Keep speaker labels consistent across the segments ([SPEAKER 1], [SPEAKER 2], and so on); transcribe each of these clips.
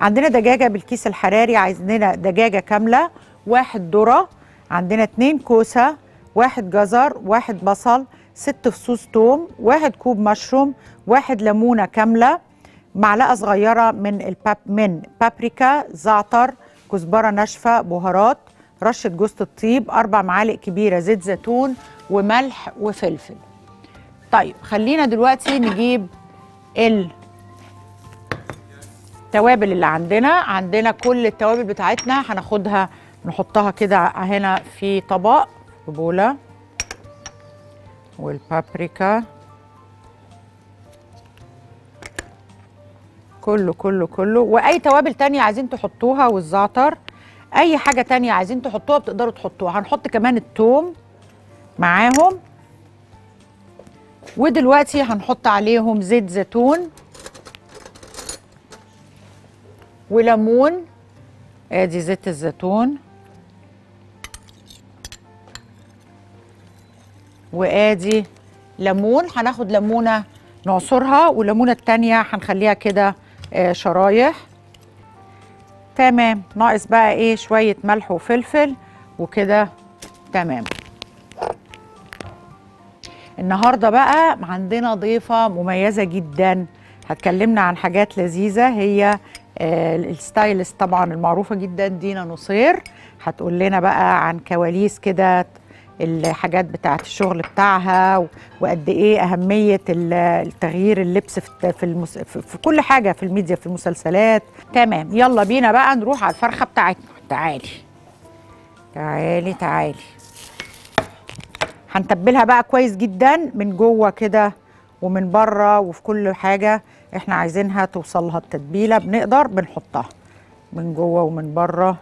[SPEAKER 1] عندنا دجاجة بالكيس الحراري عايزين دجاجة كاملة واحد ذرة عندنا اتنين كوسة واحد جزر واحد بصل ست فصوص توم واحد كوب مشروم واحد ليمونة كاملة معلقة صغيرة من الباب من بابريكا زعتر كزبرة ناشفة بهارات رشة جوز الطيب أربع معالق كبيرة زيت زيتون وملح وفلفل. طيب خلينا دلوقتي نجيب التوابل اللي عندنا. عندنا كل التوابل بتاعتنا هناخدها نحطها كده هنا في طبق بولة والبابريكا. كله كله كله. وأي توابل تانية عايزين تحطوها والزعتر أي حاجة تانية عايزين تحطوها بتقدروا تحطوها. هنحط كمان التوم معاهم. ودلوقتي هنحط عليهم زيت زيتون. وليمون ادي زيت الزيتون وادي ليمون. هناخد ليمونة نعصرها والليمونة التانية هنخليها كده آه، شرايح. تمام. ناقص بقى إيه؟ شوية ملح وفلفل وكده. تمام. النهارده بقى عندنا ضيفة مميزة جدا. هتكلمنا عن حاجات لذيذة هي ال stylist طبعا المعروفة جدا دينا نصير. هتقول لنا بقى عن كواليس كده الحاجات بتاعت الشغل بتاعها وقد إيه أهمية ال- التغيير اللبس في في, المس... في كل حاجة في الميديا في المسلسلات. تمام يلا بينا بقى نروح على الفرخة بتاعتنا. تعالي. تعالي تعالي. هنتبلها بقى كويس جدا من جوه كده ومن بره وفي كل حاجة. إحنا عايزينها توصل لها التتبيلة بنقدر بنحطها من جوه ومن بره.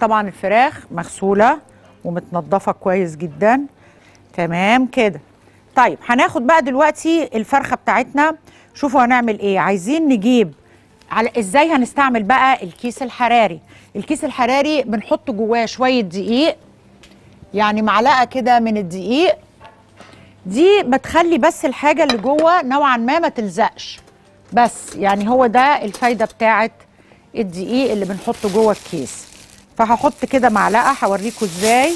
[SPEAKER 1] طبعا الفراخ مغسولة ومتنضفة كويس جدا. تمام كده. طيب هناخد بقى دلوقتي الفرخة بتاعتنا. شوفوا هنعمل إيه. عايزين نجيب على إزاي هنستعمل بقى الكيس الحراري. الكيس الحراري بنحط جواه شوية دقيق يعني معلقة كده من الدقيق. دي بتخلي بس الحاجة اللي جوه نوعا ما ما تلزقش. بس يعني هو ده الفايدة بتاعت الدقيق اللي بنحطه جوه الكيس. فهحط كده معلقة هوريكم إزاي.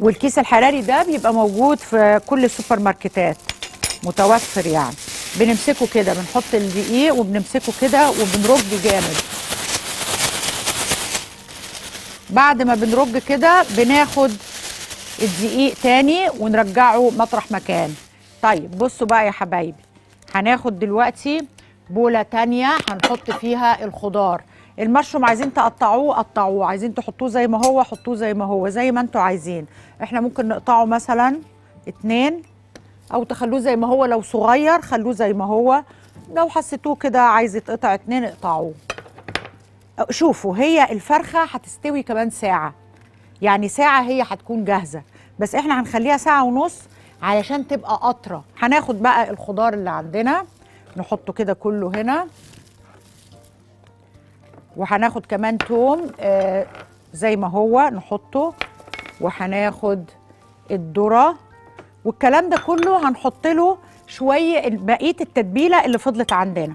[SPEAKER 1] والكيس الحراري ده بيبقى موجود في كل السوبر ماركتات متوفر يعني. بنمسكه كده بنحط الدقيق وبنمسكه كده وبنرج جامد. بعد ما بنرج كده بناخد الدقيق تاني ونرجعه مطرح مكان. طيب بصوا بقى يا حبايبي. هناخد دلوقتي بولة تانية هنحط فيها الخضار. المشروم عايزين تقطعوه قطعوه. عايزين تحطوه زي ما هو حطوه زي ما هو زي ما أنتوا عايزين. إحنا ممكن نقطعه مثلا اتنين أو تخلوه زي ما هو. لو صغير خلوه زي ما هو. لو حسيتوه كده عايز يتقطع اتنين اقطعوه. شوفوا هي الفرخة هتستوي كمان ساعة. يعني ساعة هي هتكون جاهزة. بس إحنا هنخليها ساعة ونص علشان تبقى قطرة هناخد بقى الخضار اللي عندنا نحطه كده كله هنا. وهناخد كمان توم آه زي ما هو نحطه. وهناخد الذرة. والكلام ده كله هنحط له شوية بقية التتبيلة اللي فضلت عندنا.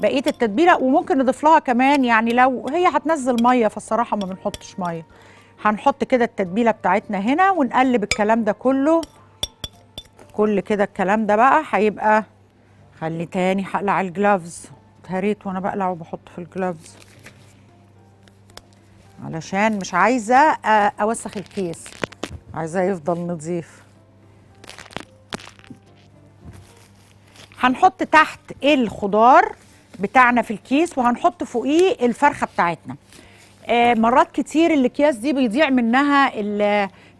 [SPEAKER 1] بقية التتبيلة وممكن نضيف لها كمان يعني لو هي هتنزل مية فالصراحة ما بنحطش مية. هنحط كده التتبيلة بتاعتنا هنا ونقلب الكلام ده كله. كل كده الكلام ده بقى هيبقى خلي تاني هقلع الجلافز اتهريت وأنا بقلع وبحط في الجلافز علشان مش عايزة أ- أوسخ الكيس. عايزاه يفضل نظيف. هنحط تحت الخضار بتاعنا في الكيس وهنحط فوقيه الفرخة بتاعتنا. آه مرات كتير الأكياس دي بيضيع منها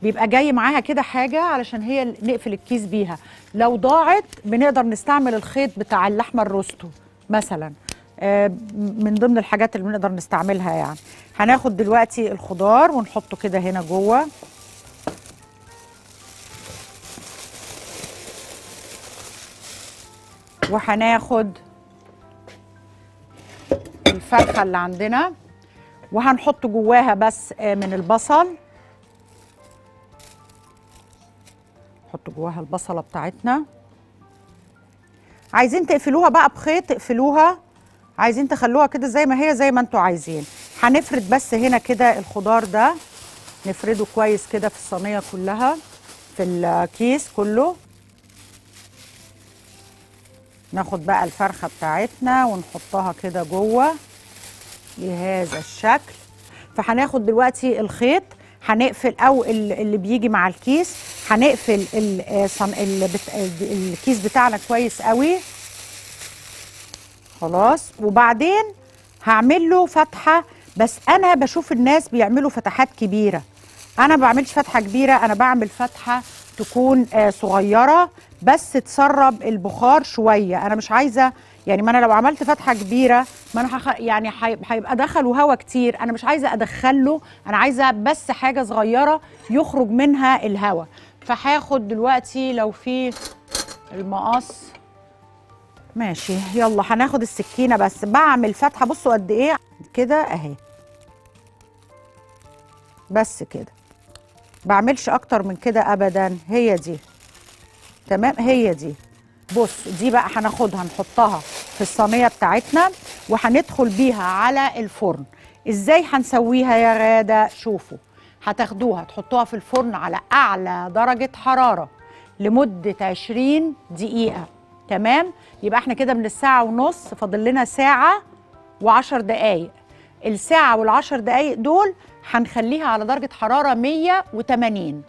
[SPEAKER 1] بيبقى جاي معاها كده حاجة علشان هي نقفل الكيس بيها. لو ضاعت بنقدر نستعمل الخيط بتاع اللحمة الروستو مثلا. آه من ضمن الحاجات اللي بنقدر نستعملها يعني. هناخد دلوقتي الخضار ونحطه كده هنا جوه. وهناخد الفرخة اللي عندنا. وهنحط جواها بس آه، من البصل. نحط جواها البصلة بتاعتنا. عايزين تقفلوها بقى بخيط اقفلوها عايزين تخلوها كده زي ما هي زي ما أنتوا عايزين. هنفرد بس هنا كده الخضار ده. نفرده كويس كده في الصينية كلها في الكيس كله. ناخد بقى الفرخة بتاعتنا ونحطها كده جوه. بهذا الشكل. فهناخد دلوقتي الخيط. هنقفل أو ال- اللي بيجي مع الكيس هنقفل آه، الكيس بتاعنا كويس قوي. خلاص. وبعدين هعمل له فتحة بس أنا بشوف الناس بيعملوا فتحات كبيرة. أنا ما بعملش فتحة كبيرة أنا بعمل فتحة تكون آه، صغيرة بس تسرب البخار شوية. أنا مش عايزة يعني ما أنا لو عملت فتحة كبيرة ما أنا هخ... يعني هي- هيبقى دخله هوا كتير. أنا مش عايزة أدخله أنا عايزة بس حاجة صغيرة يخرج منها الهوا. فهاخد دلوقتي لو في المقص. ماشي يلا هناخد السكينة بس. بعمل فتحة بصوا قد إيه؟ كده أهي. بس كده. بعملش أكتر من كده ابدا. هي دي. تمام؟ هي دي. بص دي بقى هناخدها نحطها في الصينية بتاعتنا وهندخل بيها على الفرن. إزاي هنسويها يا غادة؟ شوفوا هتاخدوها تحطوها في الفرن على أعلى درجة حرارة لمدة 20 دقيقة. تمام؟ يبقى إحنا كده من الساعة ونص فاضل لنا ساعة وعشر دقايق. الساعة والعشر دقايق دول هنخليها على درجة حرارة 180